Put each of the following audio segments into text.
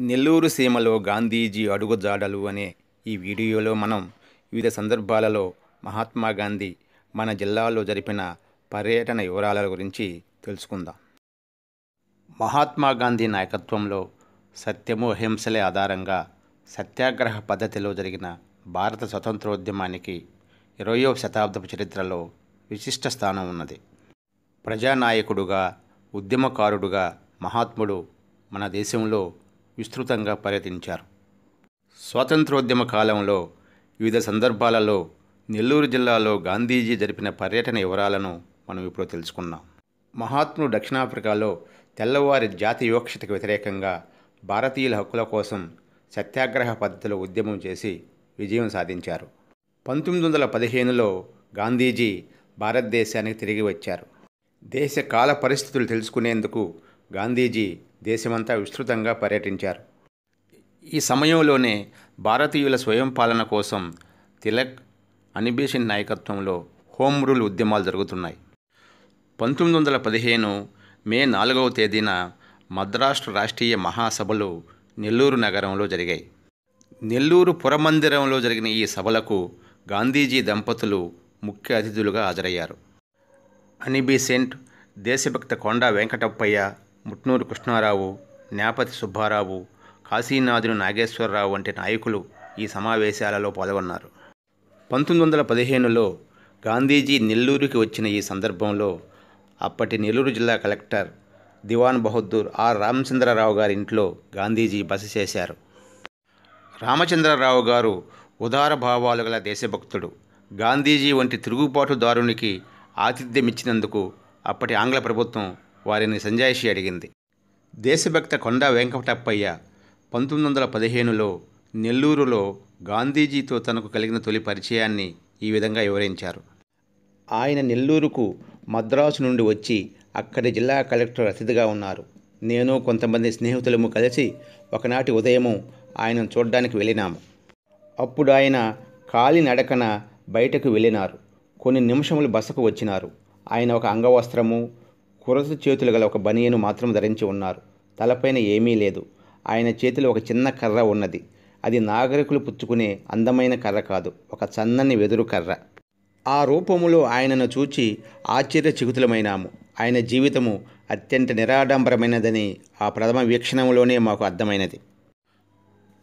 నెల్లూరు సీమలో గాంధీజీ అడుగుజాడలు అనే ఈ వీడియోలో మనం వివిధ సందర్భాలలో మహాత్మా గాంధీ మన జిల్లాలో జరిపిన పర్యటన వివరాల గురించి తెలుసుకుందాం. మహాత్మా గాంధీ నాయకత్వంలో సత్యము అహింసలే ఆధారంగా సత్యాగ్రహ పద్ధతిలో జరిగిన భారత స్వతంత్రోద్యమానికి ఇరవయో శతాబ్దపు చరిత్రలో విశిష్ట స్థానం ఉన్నది. ప్రజానాయకుడుగా ఉద్యమకారుడుగా మహాత్ముడు మన దేశంలో విస్తృతంగా పర్యటించారు. స్వాతంత్రోద్యమ కాలంలో వివిధ సందర్భాలలో నెల్లూరు జిల్లాలో గాంధీజీ జరిపిన పర్యటన వివరాలను మనం ఇప్పుడు తెలుసుకున్నాం మహాత్ముడు దక్షిణాఫ్రికాలో తెల్లవారి జాతి వివక్షతకు వ్యతిరేకంగా భారతీయుల హక్కుల కోసం సత్యాగ్రహ పద్ధతిలో ఉద్యమం చేసి విజయం సాధించారు. పంతొమ్మిది వందల పదిహేనులో గాంధీజీ భారతదేశానికి తిరిగి వచ్చారు. దేశ కాల పరిస్థితులు తెలుసుకునేందుకు గాంధీజీ దేశమంతా విస్తృతంగా పర్యటించారు. ఈ సమయంలోనే భారతీయుల స్వయం పాలన కోసం తిలక్ అనిబేషన్ నాయకత్వంలో హోమ్ రూల్ ఉద్యమాలు జరుగుతున్నాయి. పంతొమ్మిది వందల పదిహేను మే నాలుగవ తేదీన మద్రాసు రాష్ట్రీయ మహాసభలు నెల్లూరు నగరంలో జరిగాయి. నెల్లూరు పురమందిరంలో జరిగిన ఈ సభలకు గాంధీజీ దంపతులు ముఖ్య అతిథులుగా హాజరయ్యారు. అనిబీసెంట్ దేశభక్త కొండా వెంకటప్పయ్య ముట్నూరు కృష్ణారావు న్యాపతి సుబ్బారావు కాశీనాథుని నాగేశ్వరరావు వంటి నాయకులు ఈ సమావేశాలలో పాల్గొన్నారు. పంతొమ్మిది వందల పదిహేనులో గాంధీజీ నెల్లూరుకి వచ్చిన ఈ సందర్భంలో అప్పటి నెల్లూరు జిల్లా కలెక్టర్ దివాన్ బహదూర్ ఆర్. రామచంద్రరావు గారి ఇంట్లో గాంధీజీ బస చేశారు. రామచంద్రరావు గారు ఉదార భావాలు గల దేశభక్తుడు. గాంధీజీ వంటి తిరుగుబాటుదారునికి ఆతిథ్యమిచ్చినందుకు అప్పటి ఆంగ్ల ప్రభుత్వం వారిని సంజాయిషి అడిగింది. దేశభక్త కొండా వెంకటప్పయ్య పంతొమ్మిది వందల పదిహేనులో నెల్లూరులో గాంధీజీతో తనకు కలిగిన తొలి పరిచయాన్ని ఈ విధంగా వివరించారు. ఆయన నెల్లూరుకు మద్రాసు నుండి వచ్చి అక్కడి జిల్లా కలెక్టర్ అతిథిగా ఉన్నారు. నేను కొంతమంది స్నేహితులము కలిసి ఒకనాటి ఉదయము ఆయనను చూడడానికి వెళ్ళినాము. అప్పుడు ఆయన కాలి నడకన బయటకు వెళ్ళినారు. కొన్ని నిమిషములు బసకు వచ్చినారు. ఆయన ఒక అంగవస్త్రము కురసు చేతులు గల ఒక బనియను మాత్రం ధరించి ఉన్నారు. తలపైన ఏమీ లేదు. ఆయన చేతిలో ఒక చిన్న కర్ర ఉన్నది. అది నాగరికులు పుచ్చుకునే అందమైన కర్ర కాదు. ఒక చన్నని వెదురు కర్ర. ఆ రూపములో ఆయనను చూచి ఆశ్చర్య చిగుతులమైనాము ఆయన జీవితము అత్యంత నిరాడంబరమైనదని ఆ ప్రథమ వీక్షణంలోనే మాకు అర్థమైనది.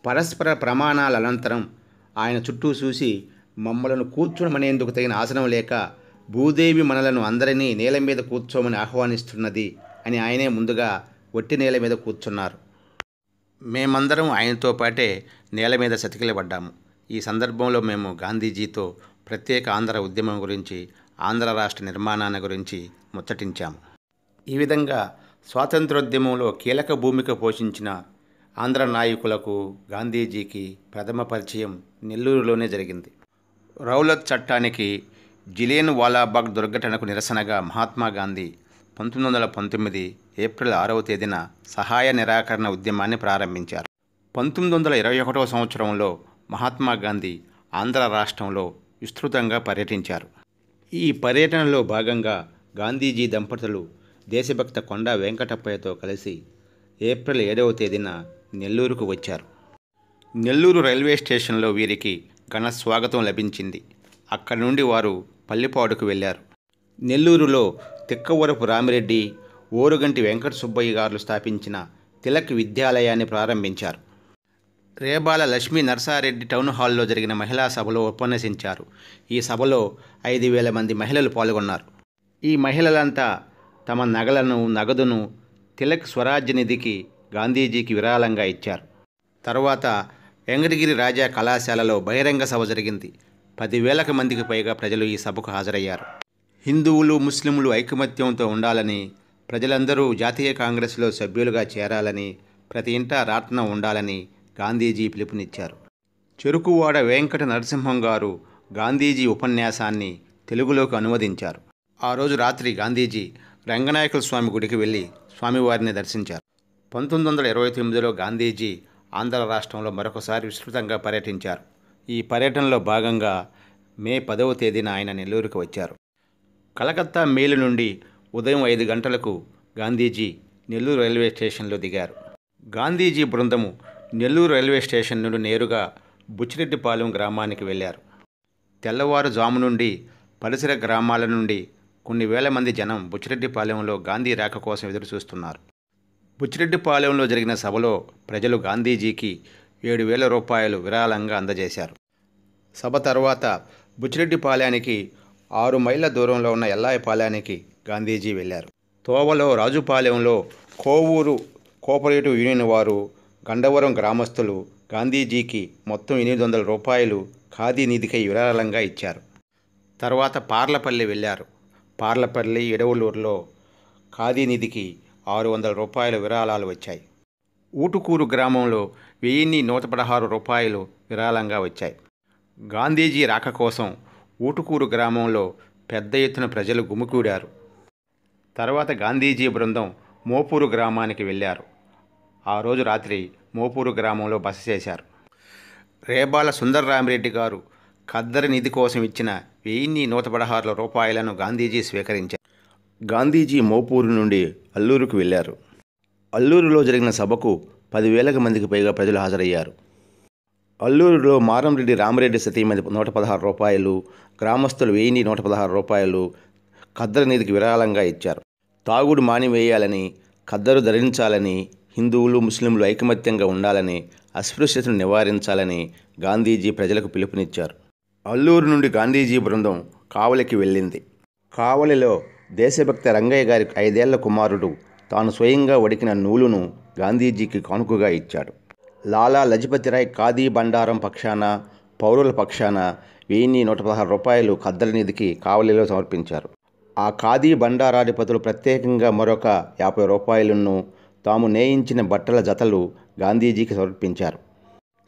పరస్పర ప్రమాణాల అనంతరం ఆయన చుట్టూ చూసి మమ్మలను కూర్చునమనేందుకు తగిన ఆసనం లేక భూదేవి మనలను అందరినీ నేల మీద కూర్చోమని ఆహ్వానిస్తున్నది అని ఆయనే ముందుగా ఒట్టి నేల మీద కూర్చున్నారు. మేమందరం ఆయనతో పాటే నేల మీద సతికిలబడ్డాము ఈ సందర్భంలో మేము గాంధీజీతో ప్రత్యేక ఆంధ్ర ఉద్యమం గురించి ఆంధ్ర రాష్ట్ర నిర్మాణాన్ని గురించి ముచ్చటించాము. ఈ విధంగా స్వాతంత్రోద్యమంలో కీలక భూమిక పోషించిన ఆంధ్ర నాయకులకు గాంధీజీకి ప్రథమ పరిచయం నెల్లూరులోనే జరిగింది. రౌలత్ చట్టానికి జిలేన్ వాలాబాగ్ దుర్ఘటనకు నిరసనగా మహాత్మా గాంధీ పంతొమ్మిది వందల పంతొమ్మిది ఏప్రిల్ ఆరవ తేదీన సహాయ నిరాకరణ ఉద్యమాన్ని ప్రారంభించారు. పంతొమ్మిది వందల ఇరవై ఒకటవ సంవత్సరంలో మహాత్మా గాంధీ ఆంధ్ర రాష్ట్రంలో విస్తృతంగా పర్యటించారు. ఈ పర్యటనలో భాగంగా గాంధీజీ దంపతులు దేశభక్త కొండ వెంకటప్పయ్యతో కలిసి ఏప్రిల్ ఏడవ తేదీన నెల్లూరుకు వచ్చారు. నెల్లూరు రైల్వే స్టేషన్లో వీరికి ఘన స్వాగతం లభించింది. అక్కడి నుండి వారు పల్లిపాడుకు వెళ్ళారు. నెల్లూరులో తిక్కవరపు రామిరెడ్డి ఓరుగంటి వెంకట సుబ్బయ్య గారు స్థాపించిన తిలక్ విద్యాలయాన్ని ప్రారంభించారు. రేబాల లక్ష్మీ నర్సారెడ్డి టౌన్ హాల్లో జరిగిన మహిళా సభలో ఉపన్యసించారు. ఈ సభలో ఐదు వేల మంది మహిళలు పాల్గొన్నారు. ఈ మహిళలంతా తమ నగలను నగదును తిలక్ స్వరాజ్య నిధికి గాంధీజీకి విరాళంగా ఇచ్చారు. తర్వాత వెంకటగిరి రాజా కళాశాలలో బహిరంగ సభ జరిగింది. పదివేలకు మందికి పైగా ప్రజలు ఈ సభకు హాజరయ్యారు. హిందువులు ముస్లింలు ఐకమత్యంతో ఉండాలని ప్రజలందరూ జాతీయ కాంగ్రెస్లో సభ్యులుగా చేరాలని ప్రతి ఇంటా రాట్నం ఉండాలని గాంధీజీ పిలుపునిచ్చారు. చెరుకువాడ వెంకట నరసింహం గారు గాంధీజీ ఉపన్యాసాన్ని తెలుగులోకి అనువదించారు. ఆ రోజు రాత్రి గాంధీజీ రంగనాయకుల స్వామి గుడికి వెళ్ళి స్వామివారిని దర్శించారు. పంతొమ్మిది వందల ఇరవై తొమ్మిదిలో గాంధీజీ ఆంధ్ర రాష్ట్రంలో మరొకసారి విస్తృతంగా పర్యటించారు. ఈ పర్యటనలో భాగంగా మే పదవ తేదీన ఆయన నెల్లూరుకు వచ్చారు. కలకత్తా మేలు నుండి ఉదయం ఐదు గంటలకు గాంధీజీ నెల్లూరు రైల్వే స్టేషన్లో దిగారు. గాంధీజీ బృందము నెల్లూరు రైల్వే స్టేషన్ నుండి నేరుగా బుచ్చిరెడ్డిపాలెం గ్రామానికి వెళ్ళారు. తెల్లవారుజాము నుండి పరిసర గ్రామాల నుండి కొన్ని వేల మంది జనం బుచ్చిరెడ్డిపాలెంలో గాంధీ రాక కోసం ఎదురు చూస్తున్నారు బుచ్చిరెడ్డిపాలెంలో జరిగిన సభలో ప్రజలు గాంధీజీకి ఏడు వేల రూపాయలు విరాళంగా అందజేశారు. సభ తర్వాత బుచ్చిరెడ్డిపాలెనికి ఆరు మైళ్ళ దూరంలో ఉన్న ఎల్లాయపాలెనికి గాంధీజీ వెళ్ళారు. తోవలో రాజుపాలెంలో కోవూరు కోఆపరేటివ్ యూనియన్ వారు గండవరం గ్రామస్తులు గాంధీజీకి మొత్తం ఎనిమిది వందల రూపాయలు ఖాదీ నిధికై విరాళంగా ఇచ్చారు. తర్వాత పార్లపల్లి వెళ్ళారు. పార్లపల్లి ఎడవలూరులో ఖాదీ నిధికి ఆరు వందల రూపాయల విరాళాలు వచ్చాయి. ఊటుకూరు గ్రామంలో వెయ్యిన్ని నూట పదహారు రూపాయలు విరాళంగా వచ్చాయి. గాంధీజీ రాక కోసం ఊటుకూరు గ్రామంలో పెద్ద ఎత్తున ప్రజలు గుమికూడారు. తర్వాత గాంధీజీ బృందం మోపూరు గ్రామానికి వెళ్ళారు. ఆ రోజు రాత్రి మోపూరు గ్రామంలో బస చేశారు. రేబాల సుందర్రామిరెడ్డి గారు ఖద్దరి నిధి కోసం ఇచ్చిన వెయ్యిన్ని నూట పదహారుల రూపాయలను గాంధీజీ స్వీకరించారు. గాంధీజీ మోపూరు నుండి అల్లూరుకు వెళ్ళారు. అల్లూరులో జరిగిన సభకు పదివేలకు మందికి పైగా ప్రజలు హాజరయ్యారు. అల్లూరులో మారంరెడ్డి రామరెడ్డి సతీమణి నూట పదహారు రూపాయలు గ్రామస్తులు వెయ్యి నూట పదహారు రూపాయలు ఖద్దరు నిధికి విరాళంగా ఇచ్చారు. తాగుడు మానివేయాలని ఖద్దరు ధరించాలని హిందువులు ముస్లింలు ఐకమత్యంగా ఉండాలని అస్పృశ్యతను నివారించాలని గాంధీజీ ప్రజలకు పిలుపునిచ్చారు. అల్లూరు నుండి గాంధీజీ బృందం కావలికి వెళ్ళింది. కావలిలో దేశభక్త రంగయ్య గారి ఐదేళ్ళ కుమారుడు తాను స్వయంగా వడికిన నూలును గాంధీజీకి కానుకగా ఇచ్చాడు. లాలా లజపతిరాయ్ ఖాదీ బండారం పక్షాన పౌరుల పక్షాన వెయ్యి నూట పదహారు రూపాయలు కద్దల నిధికి కావలిలో సమర్పించారు. ఆ ఖాదీ బండారాధిపతులు ప్రత్యేకంగా మరొక యాభై రూపాయలను తాము నేయించిన బట్టల జతలు గాంధీజీకి సమర్పించారు.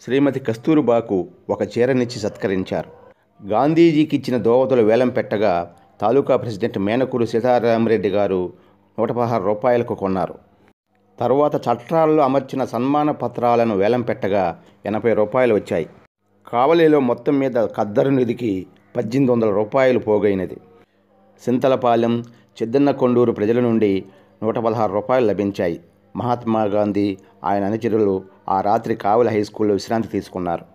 శ్రీమతి కస్తూరుబాకు ఒక చీరనిచ్చి సత్కరించారు. గాంధీజీకి ఇచ్చిన దోవతులు వేలం పెట్టగా తాలూకా ప్రెసిడెంట్ మేనకూరు సీతారామరెడ్డి గారు నూట పదహారు రూపాయలకు కొన్నారు. తరువాత చట్టాల్లో అమర్చిన సన్మాన పత్రాలను వేలం పెట్టగా ఎనభై రూపాయలు వచ్చాయి. కావలిలో మొత్తం మీద ఖద్దరు నిధికి పద్దెనిమిది వందల రూపాయలు పోగైనది. సింతలపాలెం చిద్దన్న కొండూరు ప్రజల నుండి నూట పదహారు రూపాయలు లభించాయి. మహాత్మా గాంధీ ఆయన అనుచరులు ఆ రాత్రి కావలి హై స్కూల్లో విశ్రాంతి తీసుకున్నారు.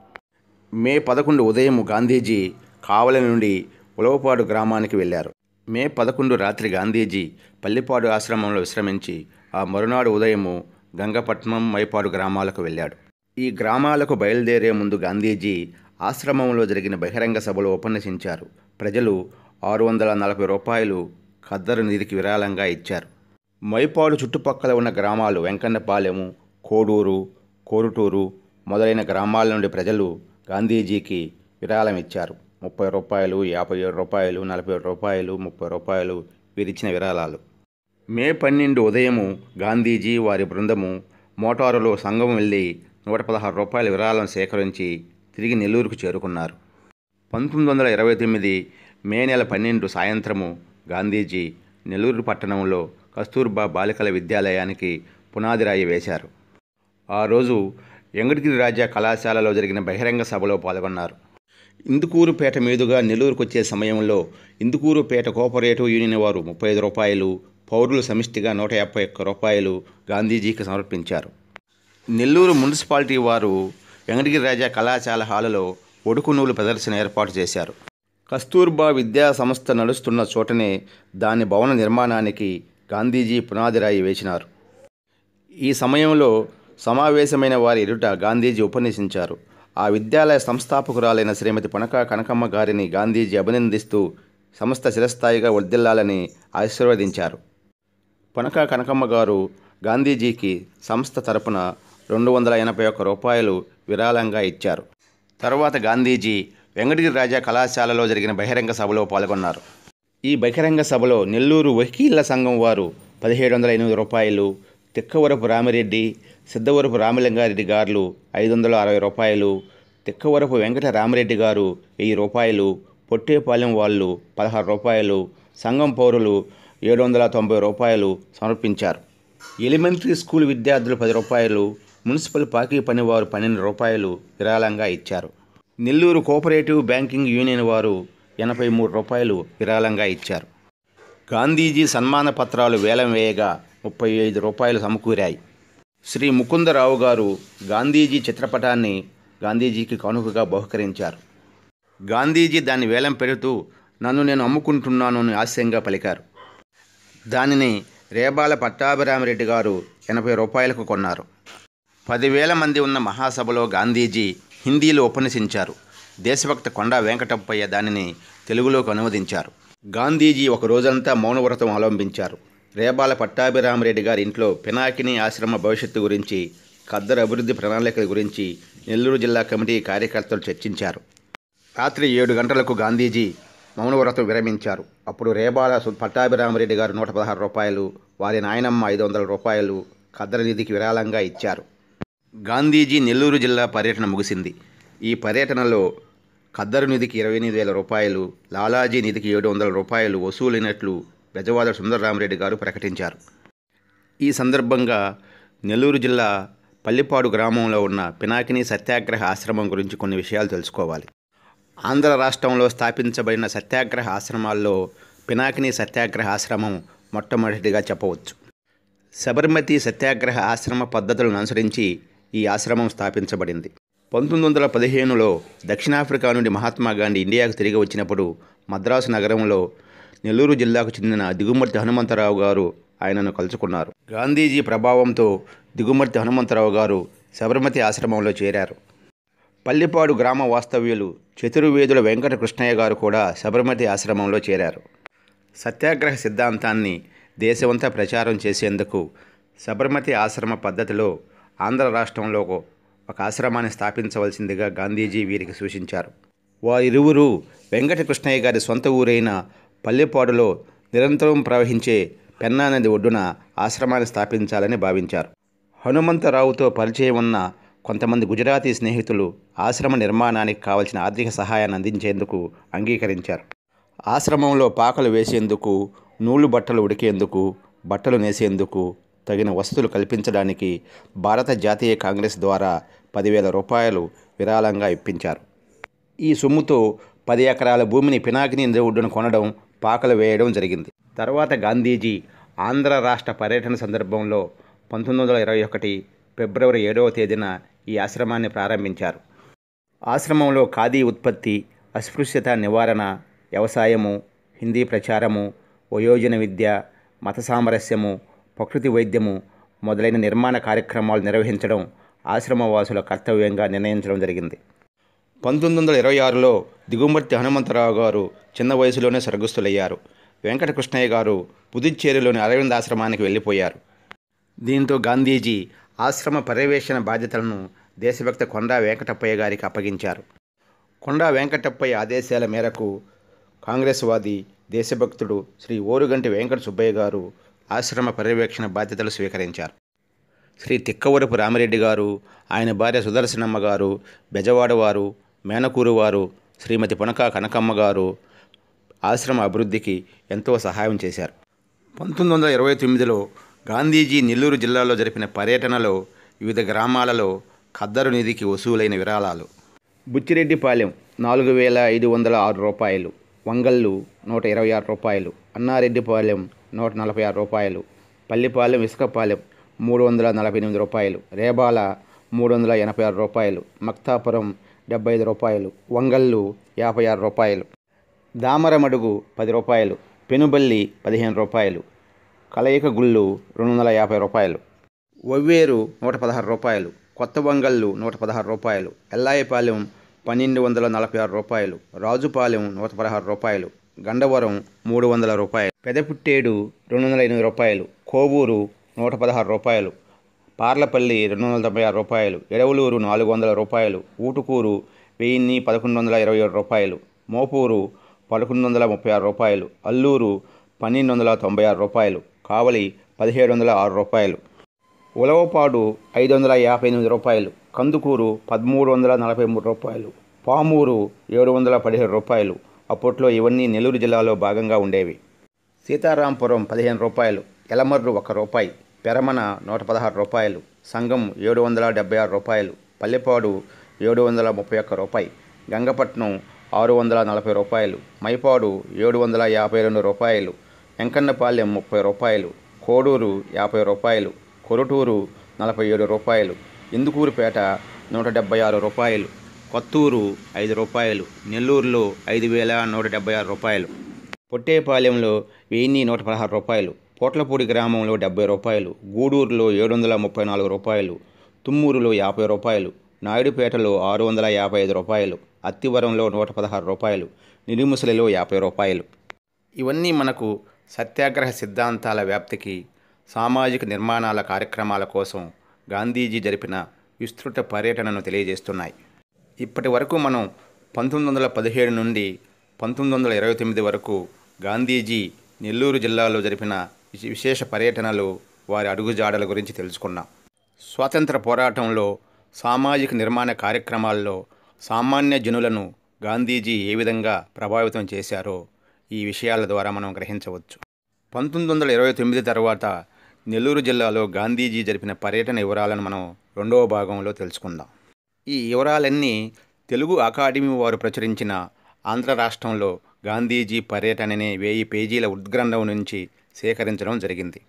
మే పదకొండు ఉదయం గాంధీజీ కావలి నుండి ఉలవపాడు గ్రామానికి వెళ్ళారు. మే పదకొండు రాత్రి గాంధీజీ పల్లిపాడు ఆశ్రమంలో విశ్రమించి ఆ మరునాడు ఉదయము గంగపట్నం మైపాడు గ్రామాలకు వెళ్ళాడు. ఈ గ్రామాలకు బయలుదేరే ముందు గాంధీజీ ఆశ్రమంలో జరిగిన బహిరంగ సభలో ఉపన్యసించారు. ప్రజలు ఆరు వందల నలభై రూపాయలు ఖద్దరు నిధికి విరాళంగా ఇచ్చారు. మైపాడు చుట్టుపక్కల ఉన్న గ్రామాలు వెంకన్నపాలెము కోడూరు కోరుటూరు మొదలైన గ్రామాల నుండి ప్రజలు గాంధీజీకి విరాళం ఇచ్చారు. ముప్పై రూపాయలు యాభై ఏడు రూపాయలు నలభై ఏడు రూపాయలు ముప్పై రూపాయలు వీరిచ్చిన విరాళాలు. మే పన్నెండు ఉదయము గాంధీజీ వారి బృందము మోటారులో సంఘం వెళ్ళి నూట పదహారు రూపాయల విరాళం సేకరించి తిరిగి నెల్లూరుకు చేరుకున్నారు. పంతొమ్మిది వందల ఇరవై తొమ్మిది మే నెల పన్నెండు సాయంత్రము గాంధీజీ నెల్లూరు పట్టణంలో కస్తూర్బా బాలికల విద్యాలయానికి పునాది రాయి వేశారు. ఆ రోజు వెంకటగిరి రాజా కళాశాలలో జరిగిన బహిరంగ సభలో పాల్గొన్నారు. ఇందుకూరుపేట మీదుగా నెల్లూరుకు వచ్చే సమయంలో ఇందుకూరుపేట కోఆపరేటివ్ యూనియన్ వారు ముప్పై ఐదు రూపాయలు పౌరులు సమిష్టిగా నూట యాభై ఒక్క రూపాయలు గాంధీజీకి సమర్పించారు. నెల్లూరు మున్సిపాలిటీ వారు వెంకటగిరి రాజా కళాశాల హాలులో ఒడుకునూలు ప్రదర్శన ఏర్పాటు చేశారు. కస్తూర్బా విద్యా సంస్థ నడుస్తున్న చోటనే దాని భవన నిర్మాణానికి గాంధీజీ పునాదిరాయి వేసినారు. ఈ సమయంలో సమావేశమైన వారి ఎదుట గాంధీజీ ఉపన్యసించారు. ఆ విద్యాలయ సంస్థాపకురాలైన శ్రీమతి పునక కనకమ్మ గారిని గాంధీజీ అభినందిస్తూ సంస్థ చిరస్థాయిగా వర్ధిల్లాలని ఆశీర్వదించారు. పునక కనకమ్మ గారు గాంధీజీకి సంస్థ తరపున రెండు వందల ఎనభై ఒక్క రూపాయలు విరాళంగా ఇచ్చారు. తర్వాత గాంధీజీ వెంకటగిరి రాజా కళాశాలలో జరిగిన బహిరంగ సభలో పాల్గొన్నారు. ఈ బహిరంగ సభలో నెల్లూరు వకీళ్ళ సంఘం వారు పదిహేడు వందల ఎనిమిది రూపాయలు తిక్కవరపు రామిరెడ్డి సిద్ధవరపు రామలింగారెడ్డి గారు ఐదు వందల అరవై రూపాయలు తిక్కవరపు వెంకట రామిరెడ్డి గారు వెయ్యి రూపాయలు పొట్టేపాలెం వాళ్ళు పదహారు రూపాయలు సంఘం పౌరులు ఏడు వందల తొంభై రూపాయలు సమర్పించారు. ఎలిమెంటరీ స్కూల్ విద్యార్థులు పది రూపాయలు మున్సిపల్ పాకీ పనివారు పన్నెండు రూపాయలు విరాళంగా ఇచ్చారు. నెల్లూరు కోఆపరేటివ్ బ్యాంకింగ్ యూనియన్ వారు ఎనభై మూడు రూపాయలు విరాళంగా ఇచ్చారు. గాంధీజీ సన్మాన పత్రాలు వేలం వేయగా ముప్పై ఐదు రూపాయలు సమకూరాయి. శ్రీ ముకుందరావు గారు గాంధీజీ చిత్రపటాన్ని గాంధీజీకి కానుకగా బహుకరించారు. గాంధీజీ దాన్ని వేలం పెడుతూ నన్ను నేను అమ్ముకుంటున్నాను అని ఆశయంగా పలికారు. దానిని రేబాల పట్టాభిరామిరెడ్డి గారు ఎనభై రూపాయలకు కొన్నారు. పదివేల మంది ఉన్న మహాసభలో గాంధీజీ హిందీలో ఉపన్యసించారు. దేశభక్త కొండా వెంకటప్పయ్య దానిని తెలుగులోకి అనువదించారు. గాంధీజీ ఒక రోజంతా మౌనవ్రతం అవలంబించారు. రేబాల పట్టాభిరామరెడ్డి గారి ఇంట్లో పినాకిని ఆశ్రమ భవిష్యత్తు గురించి ఖద్దరు అభివృద్ధి ప్రణాళికల గురించి నెల్లూరు జిల్లా కమిటీ కార్యకర్తలు చర్చించారు. రాత్రి ఏడు గంటలకు గాంధీజీ మౌనవ్రతం విరమించారు. అప్పుడు రేబాల పట్టాభిరామరెడ్డి గారు నూట పదహారు రూపాయలు వారి నాయనమ్మ ఐదు వందల రూపాయలు ఖద్దరు నిధికి విరాళంగా ఇచ్చారు. గాంధీజీ నెల్లూరు జిల్లా పర్యటన ముగిసింది. ఈ పర్యటనలో ఖద్దరు నిధికి ఇరవై ఎనిమిది వేల రూపాయలు లాలాజీ నిధికి ఏడు వందల రూపాయలు వసూలైనట్లు బెజవాడ సుందరరామరెడ్డి గారు ప్రకటించారు. ఈ సందర్భంగా నెల్లూరు జిల్లా పల్లిపాడు గ్రామంలో ఉన్న పినాకిని సత్యాగ్రహ ఆశ్రమం గురించి కొన్ని విషయాలు తెలుసుకోవాలి. ఆంధ్ర రాష్ట్రంలో స్థాపించబడిన సత్యాగ్రహ ఆశ్రమాల్లో పినాకిని సత్యాగ్రహ ఆశ్రమం మొట్టమొదటిగా చెప్పవచ్చు. శబర్మతి సత్యాగ్రహ ఆశ్రమ పద్ధతులను అనుసరించి ఈ ఆశ్రమం స్థాపించబడింది. పంతొమ్మిది వందల పదిహేనులో దక్షిణాఫ్రికా నుండి మహాత్మా గాంధీ ఇండియాకు తిరిగి వచ్చినప్పుడు మద్రాసు నగరంలో నెల్లూరు జిల్లాకు చెందిన దిగుమర్తి హనుమంతరావు గారు ఆయనను కలుసుకున్నారు. గాంధీజీ ప్రభావంతో దిగుమర్తి హనుమంతరావు గారు శబర్మతి ఆశ్రమంలో చేరారు. పల్లిపాడు గ్రామ వాస్తవ్యులు చతుర్వేదుల వెంకట కృష్ణయ్య గారు కూడా శబరిమతి ఆశ్రమంలో చేరారు. సత్యాగ్రహ సిద్ధాంతాన్ని దేశమంతా ప్రచారం చేసేందుకు శబరిమతి ఆశ్రమ పద్ధతిలో ఆంధ్ర రాష్ట్రంలో ఒక- ఆశ్రమాన్ని స్థాపించవలసిందిగా గాంధీజీ వీరికి సూచించారు. వారిరువురు వెంకటకృష్ణయ్య గారి సొంత ఊరైన పల్లెపాడులో నిరంతరం ప్రవహించే పెన్నా నది ఒడ్డున ఆశ్రమాన్ని స్థాపించాలని భావించారు. హనుమంతరావుతో పరిచయం ఉన్న కొంతమంది గుజరాతీ స్నేహితులు ఆశ్రమ నిర్మాణానికి కావలసిన ఆర్థిక సహాయాన్ని అందించేందుకు అంగీకరించారు. ఆశ్రమంలో పాకలు వేసేందుకు నూలు బట్టలు ఉడికేందుకు బట్టలు నేసేందుకు తగిన వసతులు కల్పించడానికి భారత జాతీయ కాంగ్రెస్ ద్వారా పదివేల రూపాయలు విరాళంగా ఇప్పించారు. ఈ సొమ్ముతో పది ఎకరాల భూమిని పినాకిని ఒడ్డున కొనడం పాకలు వేయడం జరిగింది. తర్వాత గాంధీజీ ఆంధ్ర రాష్ట్ర పర్యటన సందర్భంలో పంతొమ్మిది వందల ఇరవై ఒకటి ఫిబ్రవరి ఏడవ తేదీన ఈ ఆశ్రమాన్ని ప్రారంభించారు. ఆశ్రమంలో ఖాదీ ఉత్పత్తి అస్పృశ్యత నివారణ వ్యవసాయము హిందీ ప్రచారము వయోజన విద్య మత సామరస్యము ప్రకృతి వైద్యము మొదలైన నిర్మాణ కార్యక్రమాలు నిర్వహించడం ఆశ్రమవాసుల కర్తవ్యంగా నిర్ణయించడం జరిగింది. పంతొమ్మిది వందల ఇరవై ఆరులో దిగుమర్తి హనుమంతరావు గారు చిన్న వయసులోనే సరగస్తులయ్యారు వెంకటకృష్ణయ్య గారు పుదుచ్చేరిలోని అరవింద్ ఆశ్రమానికి వెళ్ళిపోయారు. దీంతో గాంధీజీ ఆశ్రమ పర్యవేక్షణ బాధ్యతలను దేశభక్త కొండా వెంకటప్పయ్య గారికి అప్పగించారు. కొండా వెంకటప్పయ్య ఆదేశాల మేరకు కాంగ్రెస్ వాది దేశభక్తుడు శ్రీ ఓరుగంటి వెంకట సుబ్బయ్య గారు ఆశ్రమ పర్యవేక్షణ బాధ్యతలు స్వీకరించారు. శ్రీ తిక్కవరపు రామిరెడ్డి గారు ఆయన భార్య సుదర్శనమ్మ గారు బెజవాడ వారు మేనకూరు వారు శ్రీమతి పునక కనకమ్మ గారు ఆశ్రమ అభివృద్ధికి ఎంతో సహాయం చేశారు. పంతొమ్మిది వందల ఇరవై తొమ్మిదిలో గాంధీజీ నెల్లూరు జిల్లాలో జరిపిన పర్యటనలో వివిధ గ్రామాలలో ఖద్దరు నిధికి వసూలైన విరాళాలు. బుచ్చిరెడ్డిపాలెం నాలుగు వేల ఐదు వందల ఆరు రూపాయలు. వంగళ్ళు నూట ఇరవై ఆరు రూపాయలు. అన్నారెడ్డిపాలెం నూట నలభై ఆరు రూపాయలు. పల్లిపాలెం ఇసుకపాలెం మూడు వందల నలభై ఎనిమిది రూపాయలు. రేబాల మూడు వందల ఎనభై ఆరు రూపాయలు. మక్తాపురం డెబ్బై ఐదు రూపాయలు. వంగల్లు యాభై ఆరు రూపాయలు. దామరమడుగు పది రూపాయలు. పెనుబల్లి పదిహేను రూపాయలు. కలయిక గుళ్ళు రెండు వందల యాభై రూపాయలు. ఒవ్వేరు నూట పదహారు రూపాయలు. కొత్త వంగళ్ళు నూట పదహారు రూపాయలు. ఎల్లాయిపాలెం పన్నెండు వందల నలభై ఆరు రూపాయలు. రాజుపాలెం నూట పదహారు రూపాయలు. గండవరం మూడు వందల రూపాయలు. పెదపుట్టేడు రెండు వందల ఎనిమిది రూపాయలు. కోవూరు నూట పదహారు రూపాయలు. పార్లపల్లి రెండు వందల తొంభై ఆరు రూపాయలు. ఎడవలూరు నాలుగు వందల రూపాయలు. ఊటుకూరు వెయ్యిన్ని పదకొండు వందల ఇరవై ఏడు రూపాయలు. మోపూరు పదకొండు వందల ముప్పై ఆరు రూపాయలు. అల్లూరు పన్నెండు వందల తొంభై ఆరు రూపాయలు. కావలి పదిహేడు వందల ఆరు రూపాయలు. ఉలవపాడు ఐదు వందల యాభై ఎనిమిది రూపాయలు. కందుకూరు పదమూడు వందల నలభై మూడు రూపాయలు. పామూరు ఏడు వందల పదిహేడు రూపాయలు. అప్పట్లో ఇవన్నీ నెల్లూరు జిల్లాలో భాగంగా ఉండేవి. సీతారాంపురం పదిహేను రూపాయలు. ఎలమర్రు ఒక రూపాయి. పెరమన నూట పదహారు రూపాయలు. సంఘం ఏడు వందల డెబ్బై ఆరు రూపాయలు. పల్లెపాడు ఏడు వందల ముప్పై ఒక్క రూపాయి. గంగపట్నం ఆరు వందల నలభై రూపాయలు. మైపాడు ఏడు వందల యాభై రెండు రూపాయలు. వెంకన్నపాలెం ముప్పై రూపాయలు కోడూరు యాభై రూపాయలు కొరటూరు నలభై ఏడు రూపాయలు ఇందుకూరుపేట నూట డెబ్బై ఆరు రూపాయలు కొత్తూరు ఐదు రూపాయలు నెల్లూరులో ఐదు వేల నూట డెబ్బై ఆరు రూపాయలు. పొట్టేపాలెంలో వెయ్యి నూట పదహారు రూపాయలు పోట్లపూడి గ్రామంలో డెబ్బై రూపాయలు గూడూరులో ఏడు వందల ముప్పై నాలుగు రూపాయలు తుమ్మూరులో యాభై రూపాయలు నాయుడుపేటలో ఆరు వందల యాభై ఐదు రూపాయలు అత్తివరంలో నూట పదహారు రూపాయలు నిరిముసలిలో యాభై రూపాయలు. ఇవన్నీ మనకు సత్యాగ్రహ సిద్ధాంతాల వ్యాప్తికి సామాజిక నిర్మాణాల కార్యక్రమాల కోసం గాంధీజీ జరిపిన విస్తృత పర్యటనను తెలియజేస్తున్నాయి. ఇప్పటి వరకు మనం పంతొమ్మిది వందల పదిహేడు నుండి పంతొమ్మిది వందల ఇరవై తొమ్మిది వరకు గాంధీజీ నెల్లూరు జిల్లాలో జరిపిన విశేష పర్యటనలు వారి అడుగుజాడల గురించి తెలుసుకున్నాం. స్వాతంత్ర పోరాటంలో సామాజిక నిర్మాణ కార్యక్రమాల్లో సామాన్య జనులను గాంధీజీ ఏ విధంగా ప్రభావితం చేశారో ఈ విషయాల ద్వారా మనం గ్రహించవచ్చు. పంతొమ్మిది వందల ఇరవై తొమ్మిది తర్వాత నెల్లూరు జిల్లాలో గాంధీజీ జరిపిన పర్యటన వివరాలను మనం రెండవ భాగంలో తెలుసుకుందాం. ఈ వివరాలన్నీ తెలుగు అకాడమీ వారు ప్రచురించిన ఆంధ్ర రాష్ట్రంలో గాంధీజీ పర్యటననే వెయ్యి పేజీల ఉద్గ్రంథం నుంచి సేకరించడం జరిగింది.